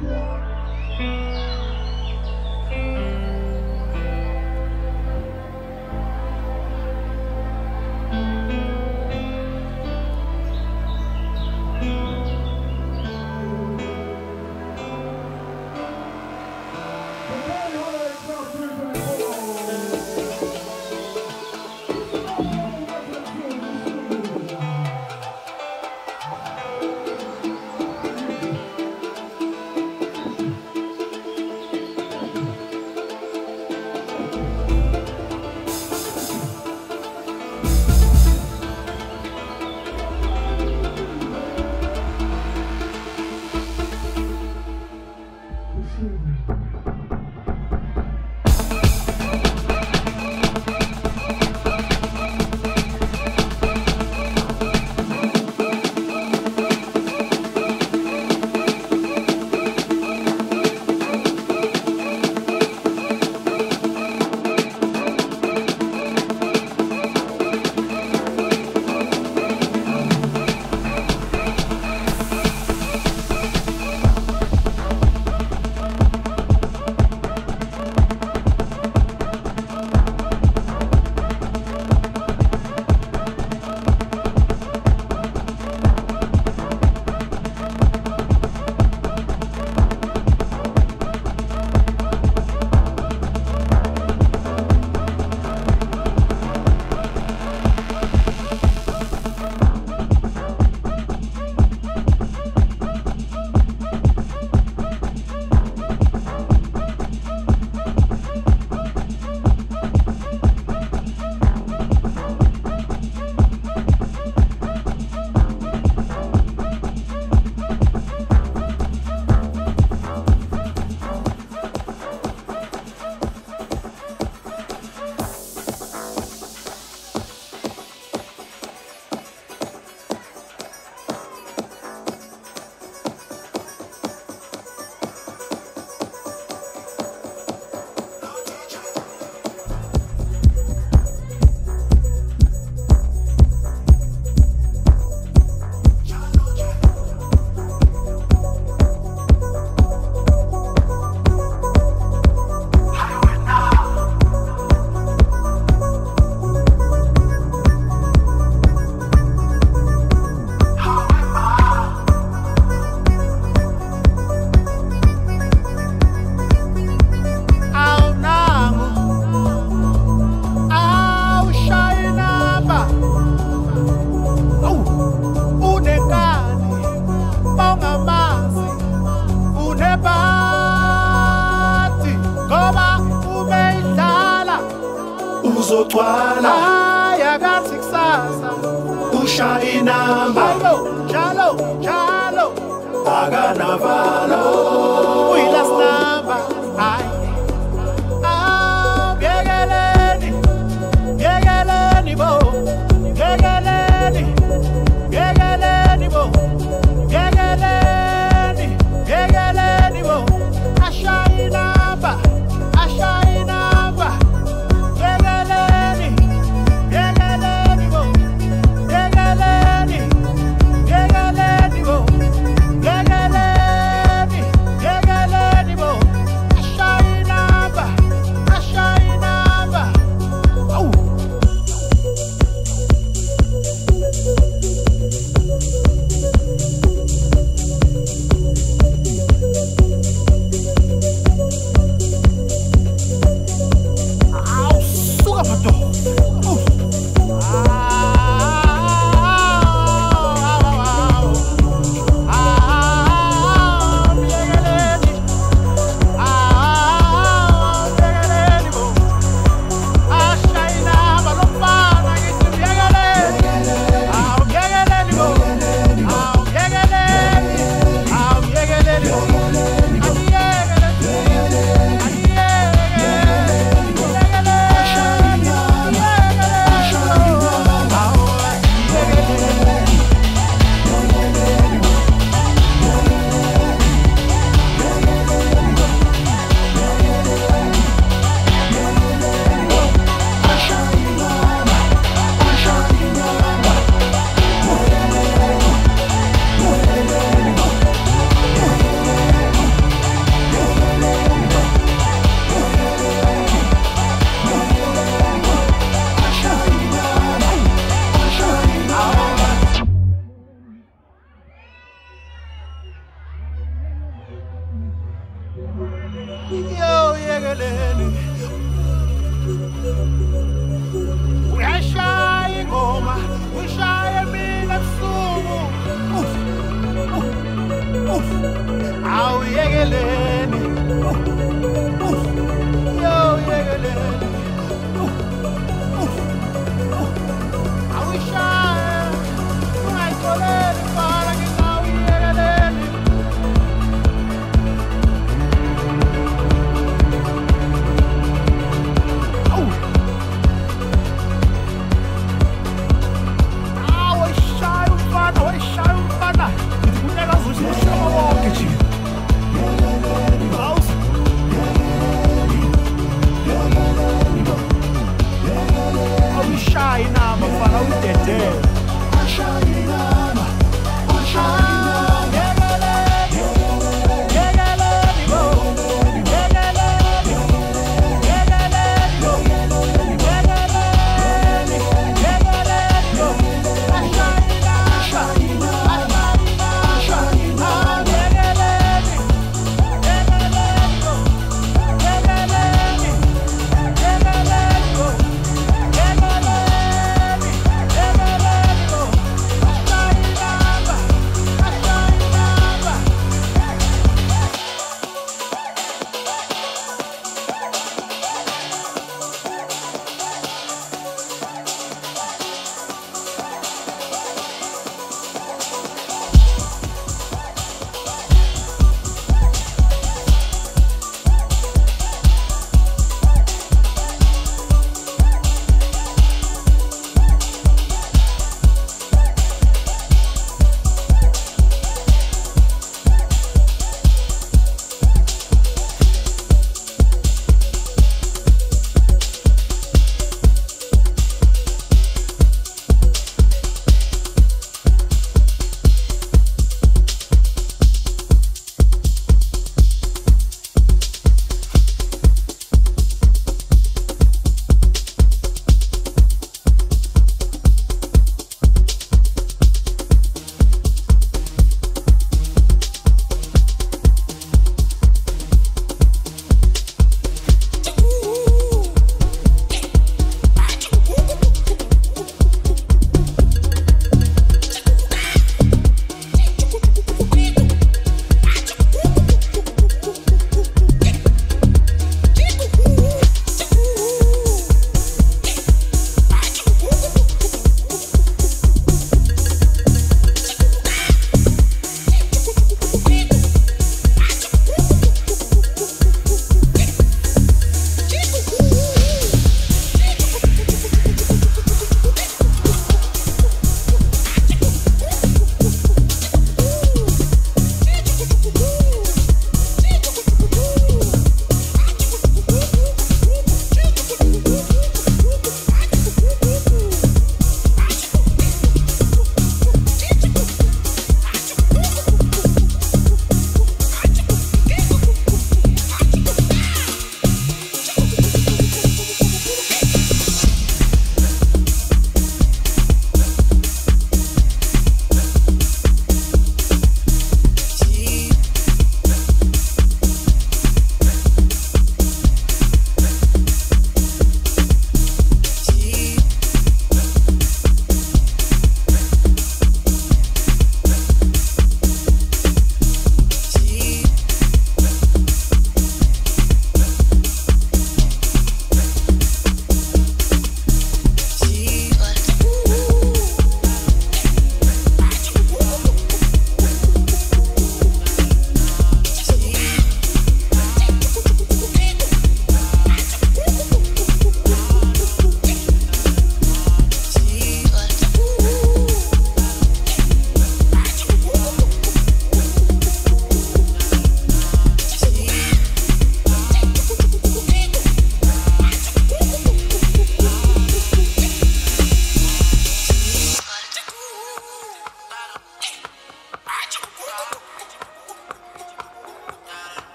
Yeah.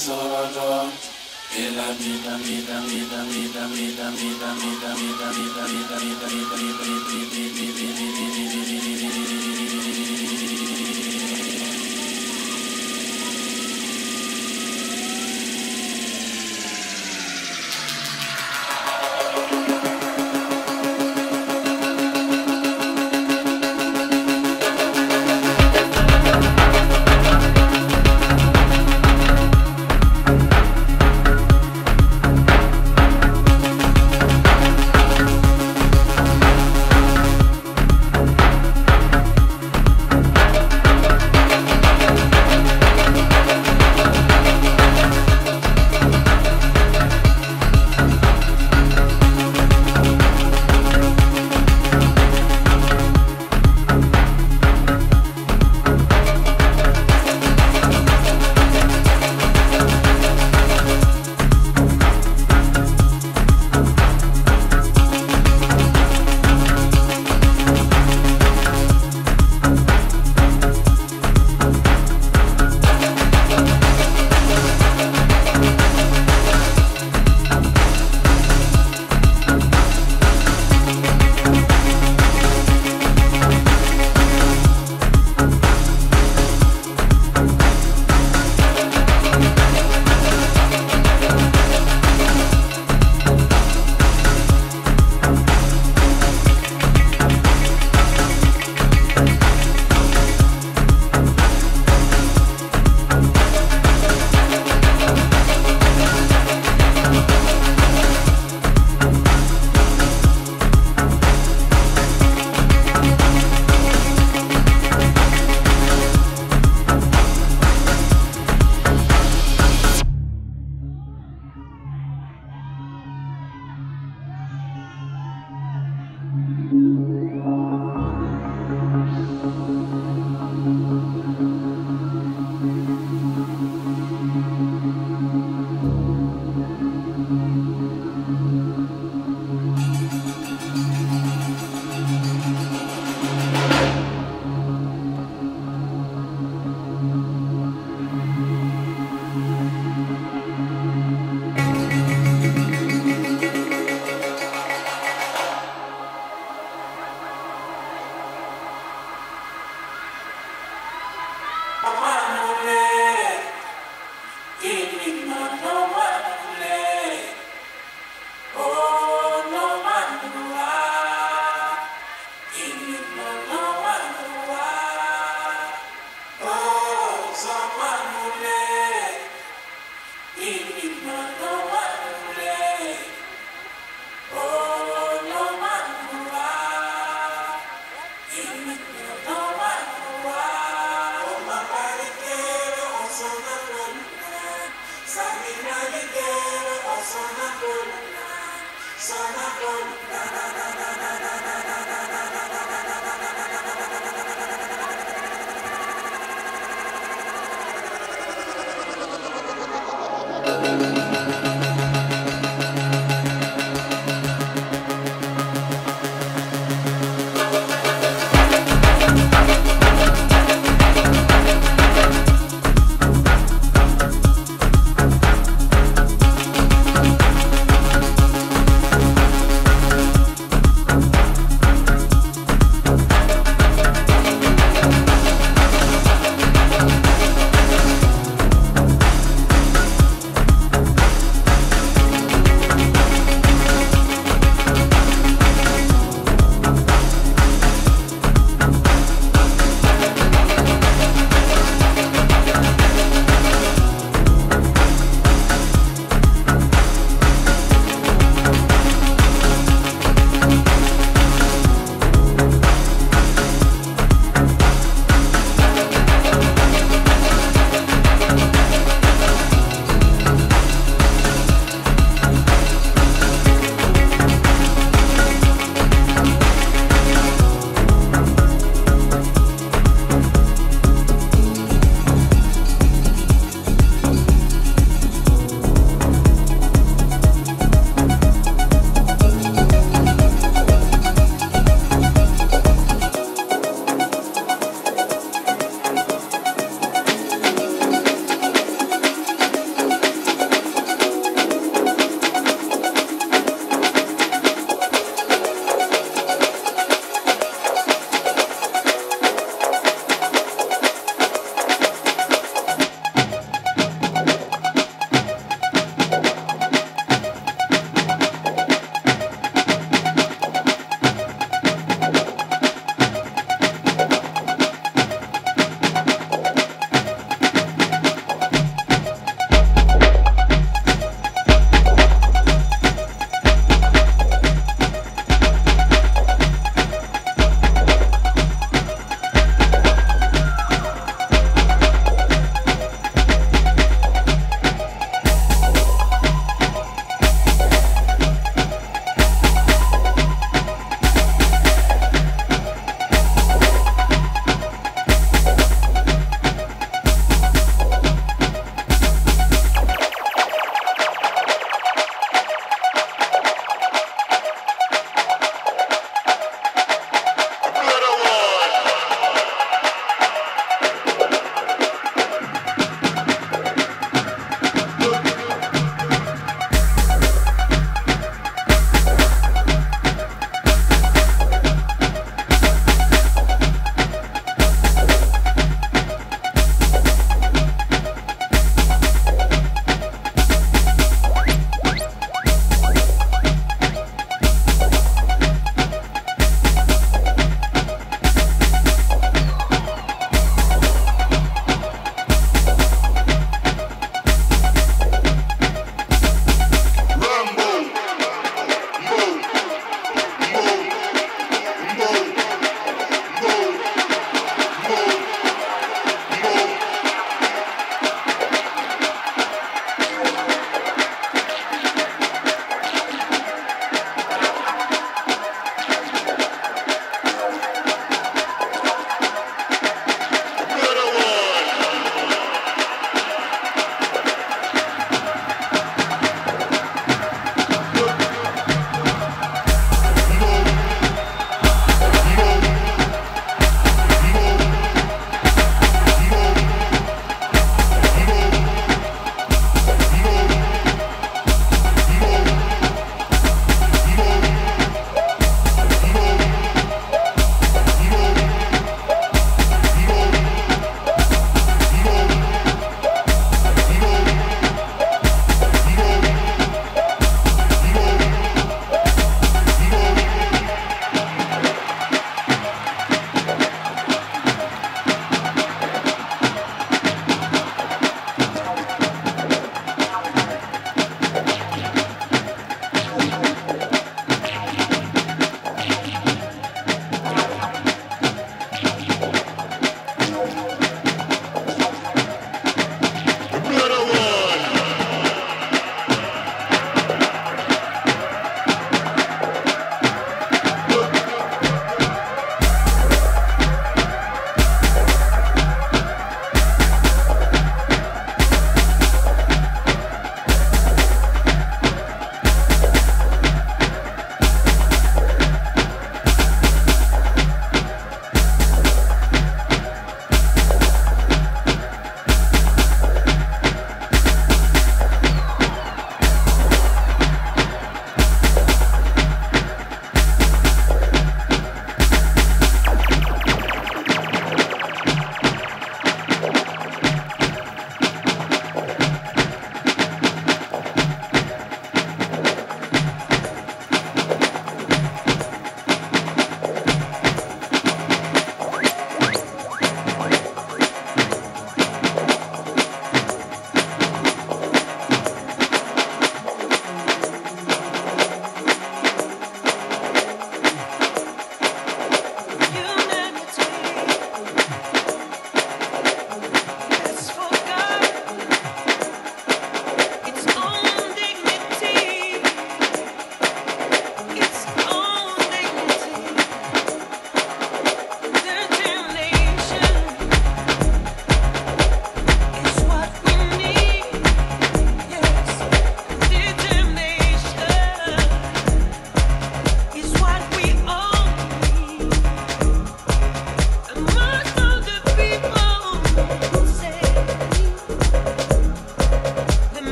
Ngayizolo Ela mina mina mina mina mina mina mina mina mina mina mina mina Sana